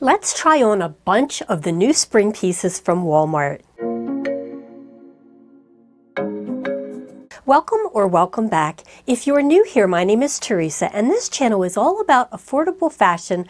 Let's try on a bunch of the new spring pieces from Walmart. Welcome or welcome back. If you are new here, my name is Theresa and this channel is all about affordable fashion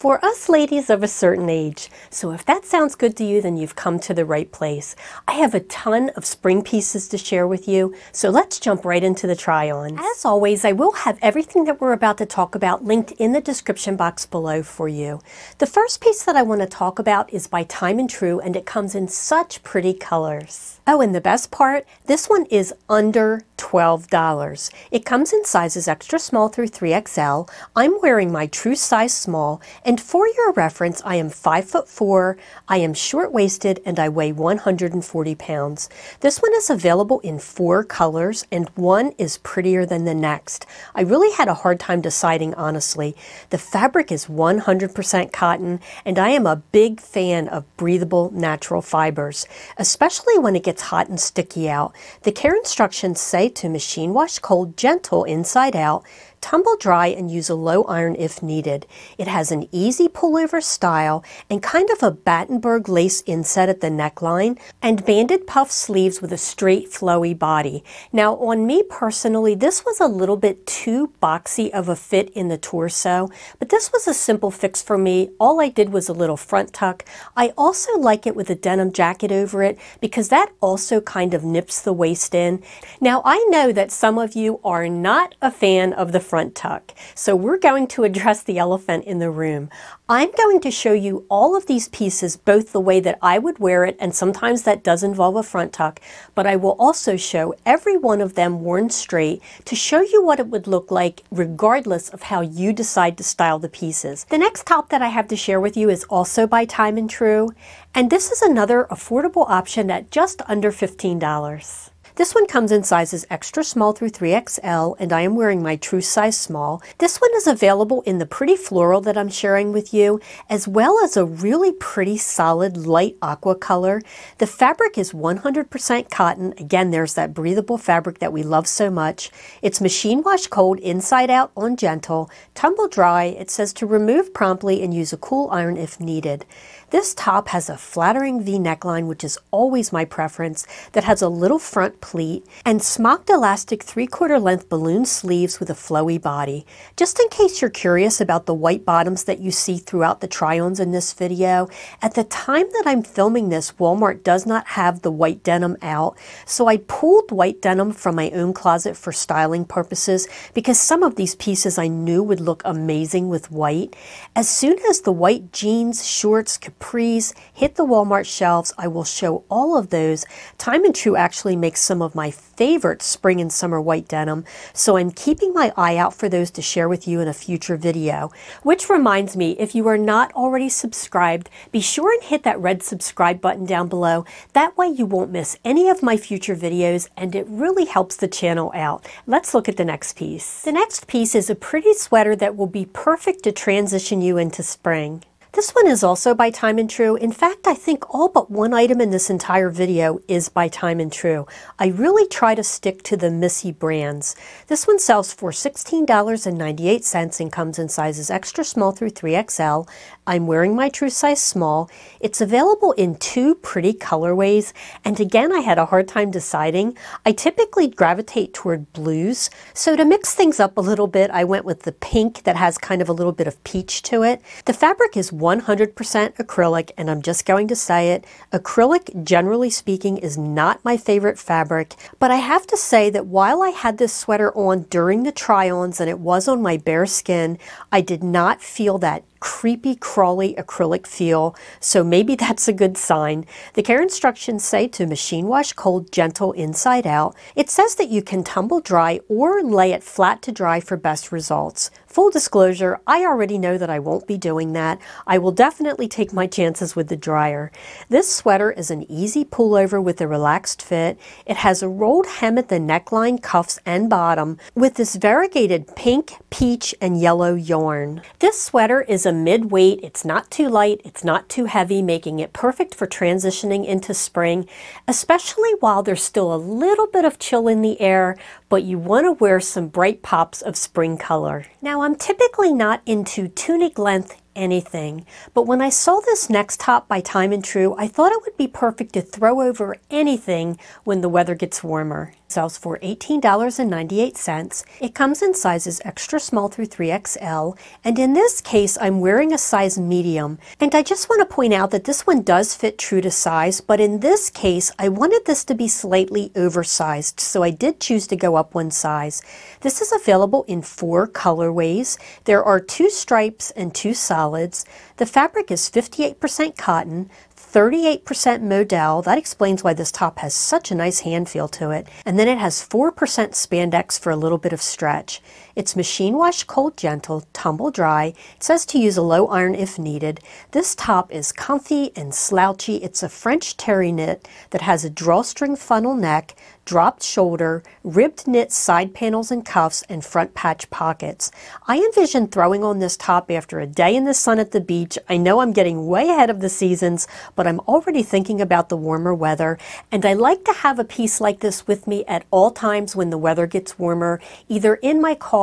for us ladies of a certain age. So if that sounds good to you, then you've come to the right place. I have a ton of spring pieces to share with you, so let's jump right into the try-on. As always, I will have everything that we're about to talk about linked in the description box below for you. The first piece that I want to talk about is by Time and Tru, and it comes in such pretty colors. Oh, and the best part, this one is under $12. It comes in sizes extra small through 3XL. I'm wearing my true size small, and for your reference, I am 5 foot 4, I am short-waisted, and I weigh 140 pounds. This one is available in four colors, and one is prettier than the next. I really had a hard time deciding, honestly. The fabric is 100% cotton, and I am a big fan of breathable natural fibers, especially when it gets hot and sticky out. The care instructions say to machine wash cold gentle inside out tumble dry and use a low iron if needed. It has an easy pullover style and kind of a Battenberg lace inset at the neckline and banded puff sleeves with a straight flowy body. Now on me personally, this was a little bit too boxy of a fit in the torso, but this was a simple fix for me. All I did was a little front tuck. I also like it with a denim jacket over it because that also kind of nips the waist in. Now I know that some of you are not a fan of the front tuck. So we're going to address the elephant in the room. I'm going to show you all of these pieces, both the way that I would wear it, and sometimes that does involve a front tuck, but I will also show every one of them worn straight to show you what it would look like regardless of how you decide to style the pieces. The next top that I have to share with you is also by Time and Tru, and this is another affordable option at just under $15. This one comes in sizes extra small through 3XL, and I am wearing my true size small. This one is available in the pretty floral that I'm sharing with you, as well as a really pretty solid light aqua color. The fabric is 100% cotton. Again, there's that breathable fabric that we love so much. It's machine wash cold inside out on gentle, tumble dry. It says to remove promptly and use a cool iron if needed. This top has a flattering V neckline, which is always my preference, that has a little front pleat, and smocked elastic three-quarter length balloon sleeves with a flowy body. Just in case you're curious about the white bottoms that you see throughout the try-ons in this video, at the time that I'm filming this, Walmart does not have the white denim out, so I pulled white denim from my own closet for styling purposes because some of these pieces I knew would look amazing with white. As soon as the white jeans, shorts, capris hit the Walmart shelves, I will show all of those. Time and Tru actually makes some of my favorite spring and summer white denim, so I'm keeping my eye out for those to share with you in a future video. Which reminds me, if you are not already subscribed, be sure and hit that red subscribe button down below. That way you won't miss any of my future videos and it really helps the channel out. Let's look at the next piece. The next piece is a pretty sweater that will be perfect to transition you into spring. This one is also by Time and Tru. In fact, I think all but one item in this entire video is by Time and Tru. I really try to stick to the Missy brands. This one sells for $16.98 and comes in sizes extra small through 3XL. I'm wearing my true size small. It's available in two pretty colorways, and again, I had a hard time deciding. I typically gravitate toward blues, so to mix things up a little bit, I went with the pink that has kind of a little bit of peach to it. The fabric is 100% acrylic, and I'm just going to say it. Acrylic, generally speaking, is not my favorite fabric, but I have to say that while I had this sweater on during the try-ons and it was on my bare skin, I did not feel that creepy, crawly acrylic feel, so maybe that's a good sign. The care instructions say to machine wash cold, gentle inside out. It says that you can tumble dry or lay it flat to dry for best results. Full disclosure, I already know that I won't be doing that. I will definitely take my chances with the dryer. This sweater is an easy pullover with a relaxed fit. It has a rolled hem at the neckline, cuffs, and bottom with this variegated pink, peach, and yellow yarn. This sweater is a mid-weight, it's not too light, it's not too heavy, making it perfect for transitioning into spring, especially while there's still a little bit of chill in the air, but you want to wear some bright pops of spring color. Now I'm typically not into tunic length anything. But when I saw this next top by Time and Tru, I thought it would be perfect to throw over anything when the weather gets warmer. Sells for $18.98. It comes in sizes extra small through 3XL, and in this case, I'm wearing a size medium. And I just want to point out that this one does fit true to size, but in this case, I wanted this to be slightly oversized, so I did choose to go up one size. This is available in four colorways. There are two stripes and two solids. The fabric is 58% cotton, 38% modal. That explains why this top has such a nice hand feel to it. And then it has 4% spandex for a little bit of stretch. It's machine wash cold gentle, tumble dry. It says to use a low iron if needed. This top is comfy and slouchy. It's a French terry knit that has a drawstring funnel neck, dropped shoulder, ribbed knit side panels and cuffs, and front patch pockets. I envision throwing on this top after a day in the sun at the beach. I know I'm getting way ahead of the seasons, but I'm already thinking about the warmer weather, and I like to have a piece like this with me at all times when the weather gets warmer, either in my car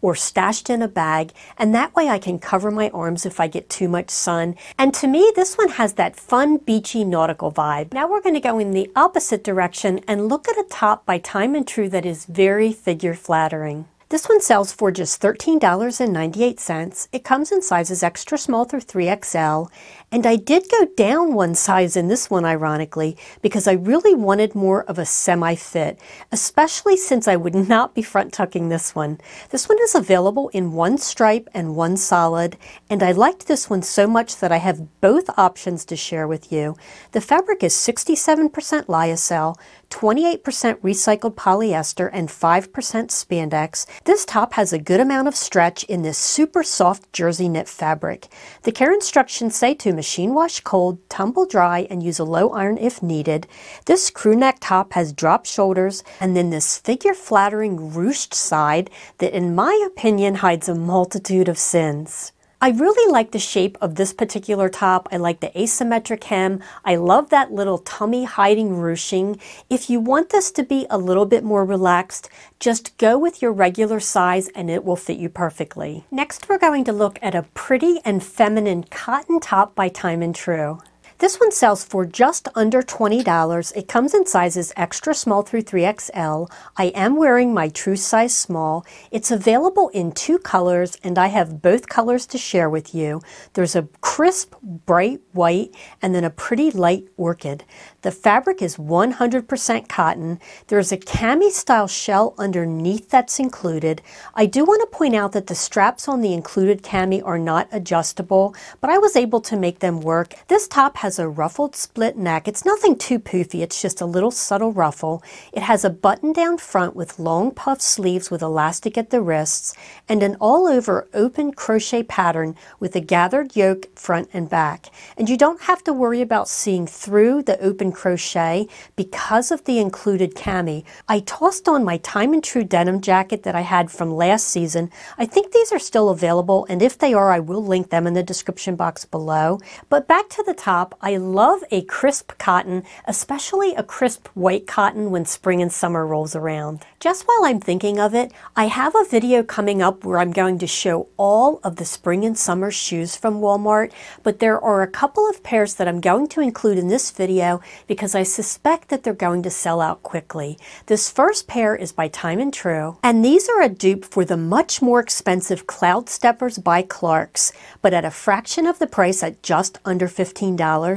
or stashed in a bag, and that way I can cover my arms if I get too much sun. And to me, this one has that fun, beachy, nautical vibe. Now we're going to go in the opposite direction and look at a top by Time and Tru that is very figure flattering. This one sells for just $13.98. It comes in sizes extra small through 3XL, and I did go down one size in this one, ironically, because I really wanted more of a semi-fit, especially since I would not be front tucking this one. This one is available in one stripe and one solid, and I liked this one so much that I have both options to share with you. The fabric is 67% lyocell, 28% recycled polyester, and 5% spandex. This top has a good amount of stretch in this super soft jersey knit fabric. The care instructions say to machine wash cold, tumble dry, and use a low iron if needed. This crew neck top has drop shoulders and then this figure flattering ruched side that in my opinion hides a multitude of sins. I really like the shape of this particular top. I like the asymmetric hem. I love that little tummy hiding ruching. If you want this to be a little bit more relaxed, just go with your regular size and it will fit you perfectly. Next, we're going to look at a pretty and feminine cotton top by Time and Tru. This one sells for just under $20. It comes in sizes extra small through 3XL. I am wearing my true size small. It's available in two colors and I have both colors to share with you. There's a crisp bright white and then a pretty light orchid. The fabric is 100% cotton. There's a cami style shell underneath that's included. I do want to point out that the straps on the included cami are not adjustable, but I was able to make them work. This top has a ruffled split neck. It's nothing too poofy, it's just a little subtle ruffle. It has a button down front with long puff sleeves with elastic at the wrists and an all over open crochet pattern with a gathered yoke front and back. And you don't have to worry about seeing through the open crochet because of the included cami. I tossed on my Time and Tru denim jacket that I had from last season. I think these are still available and if they are I will link them in the description box below. But back to the top, I love a crisp cotton, especially a crisp white cotton when spring and summer rolls around. Just while I'm thinking of it, I have a video coming up where I'm going to show all of the spring and summer shoes from Walmart, but there are a couple of pairs that I'm going to include in this video because I suspect that they're going to sell out quickly. This first pair is by Time and Tru, and these are a dupe for the much more expensive Cloud Steppers by Clarks, but at a fraction of the price at just under $15.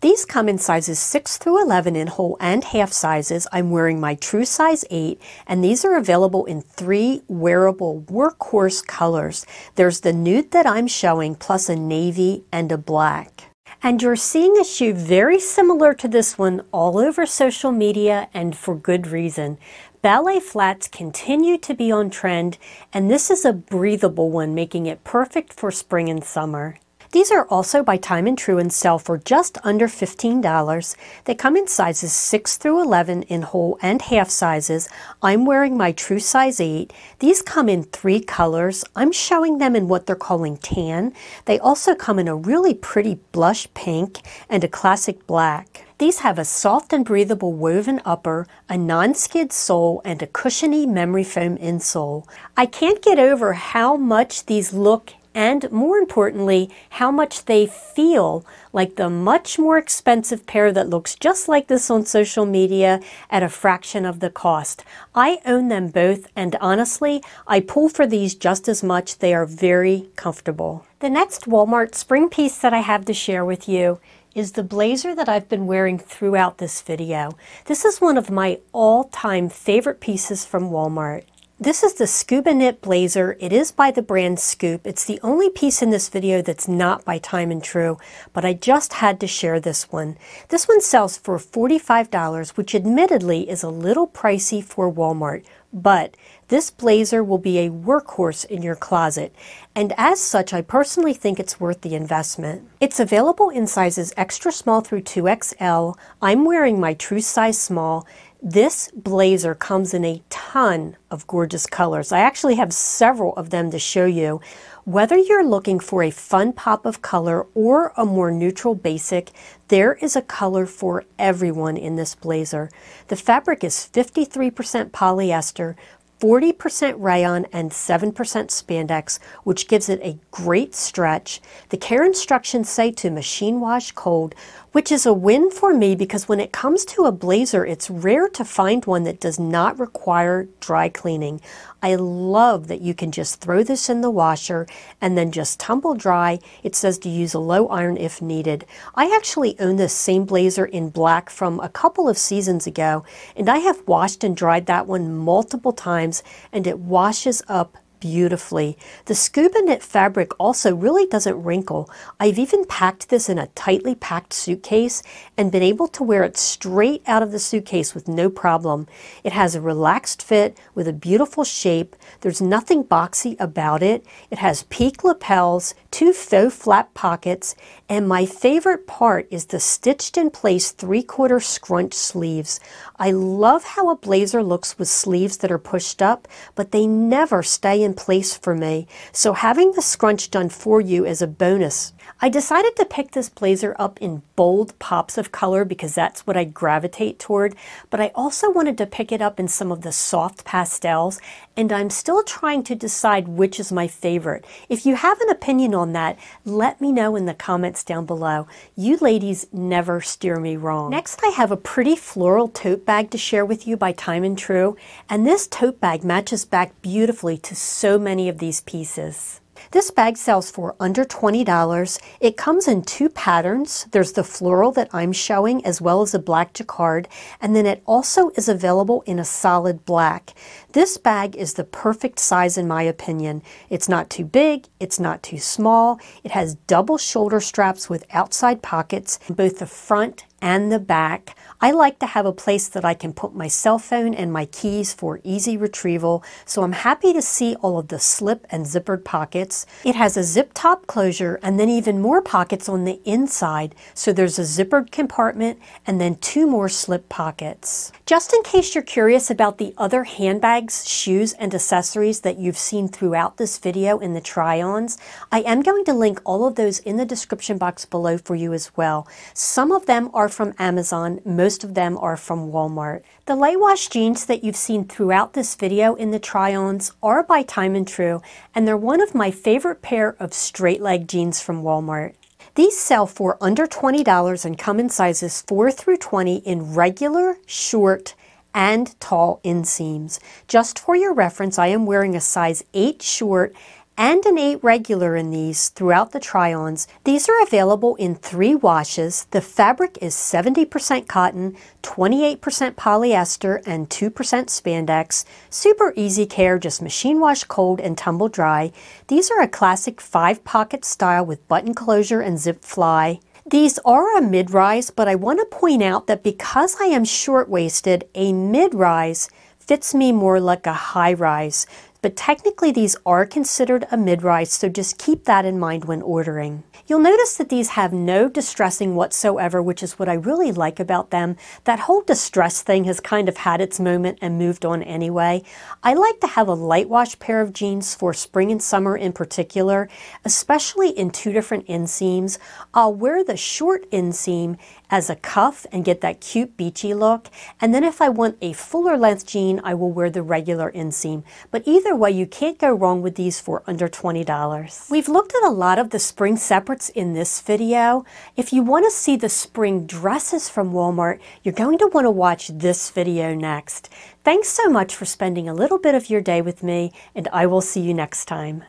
These come in sizes 6 through 11 in whole and half sizes. I'm wearing my true size 8, and these are available in three wearable workhorse colors. There's the nude that I'm showing, plus a navy and a black. And you're seeing a shoe very similar to this one all over social media and for good reason. Ballet flats continue to be on trend, and this is a breathable one, making it perfect for spring and summer. These are also by Time and Tru and sell for just under $15. They come in sizes 6 through 11 in whole and half sizes. I'm wearing my true size 8. These come in three colors. I'm showing them in what they're calling tan. They also come in a really pretty blush pink and a classic black. These have a soft and breathable woven upper, a non-skid sole, and a cushiony memory foam insole. I can't get over how much these look and more importantly, how much they feel like the much more expensive pair that looks just like this on social media at a fraction of the cost. I own them both, and honestly, I pull for these just as much. They are very comfortable. The next Walmart spring piece that I have to share with you is the blazer that I've been wearing throughout this video. This is one of my all-time favorite pieces from Walmart. This is the Scuba Knit Blazer. It is by the brand Scoop. It's the only piece in this video that's not by Time and Tru, but I just had to share this one. This one sells for $45, which admittedly is a little pricey for Walmart, but this blazer will be a workhorse in your closet, and as such, I personally think it's worth the investment. It's available in sizes extra small through 2XL. I'm wearing my true size small, this blazer comes in a ton of gorgeous colors. I actually have several of them to show you. Whether you're looking for a fun pop of color or a more neutral basic, there is a color for everyone in this blazer. The fabric is 53% polyester, 40% rayon and 7% spandex, which gives it a great stretch. The care instructions say to machine wash cold, which is a win for me because when it comes to a blazer, it's rare to find one that does not require dry cleaning. I love that you can just throw this in the washer and then just tumble dry. It says to use a low iron if needed. I actually own this same blazer in black from a couple of seasons ago, and I have washed and dried that one multiple times, and it washes up beautifully. The scuba knit fabric also really doesn't wrinkle. I've even packed this in a tightly packed suitcase and been able to wear it straight out of the suitcase with no problem. It has a relaxed fit with a beautiful shape. There's nothing boxy about it. It has peak lapels, two faux flap pockets, and my favorite part is the stitched in place three quarter scrunch sleeves. I love how a blazer looks with sleeves that are pushed up, but they never stay in place for me. So having the scrunch done for you is a bonus. I decided to pick this blazer up in bold pops of color because that's what I gravitate toward, but I also wanted to pick it up in some of the soft pastels, and I'm still trying to decide which is my favorite. If you have an opinion on that, let me know in the comments down below. You ladies never steer me wrong. Next, I have a pretty floral tote bag to share with you by Time and Tru, and this tote bag matches back beautifully to so many of these pieces. This bag sells for under $20. It comes in two patterns. There's the floral that I'm showing as well as a black jacquard and then it also is available in a solid black. This bag is the perfect size in my opinion. It's not too big, it's not too small. It has double shoulder straps with outside pockets in both the front and the back. I like to have a place that I can put my cell phone and my keys for easy retrieval, so I'm happy to see all of the slip and zippered pockets. It has a zip top closure and then even more pockets on the inside, so there's a zippered compartment and then two more slip pockets. Just in case you're curious about the other handbags, shoes, and accessories that you've seen throughout this video in the try-ons, I am going to link all of those in the description box below for you as well. Some of them are from Amazon, most of them are from Walmart. The light wash jeans that you've seen throughout this video in the try-ons are by Time and Tru, and they're one of my favorite pair of straight leg jeans from Walmart. These sell for under $20 and come in sizes 4 through 20 in regular, short, and tall inseams. Just for your reference, I am wearing a size 8 short and an 8 regular in these throughout the try-ons. These are available in three washes. The fabric is 70% cotton, 28% polyester, and 2% spandex. Super easy care, just machine wash cold and tumble dry. These are a classic five pocket style with button closure and zip fly. These are a mid-rise, but I want to point out that because I am short-waisted, a mid-rise fits me more like a high rise. But technically these are considered a mid-rise, so just keep that in mind when ordering. You'll notice that these have no distressing whatsoever, which is what I really like about them. That whole distress thing has kind of had its moment and moved on anyway. I like to have a light wash pair of jeans for spring and summer in particular, especially in two different inseams. I'll wear the short inseam as a cuff and get that cute beachy look. And then if I want a fuller length jean, I will wear the regular inseam. But either way, you can't go wrong with these for under $20. We've looked at a lot of the spring separates in this video. If you want to see the spring dresses from Walmart, you're going to want to watch this video next. Thanks so much for spending a little bit of your day with me, and I will see you next time.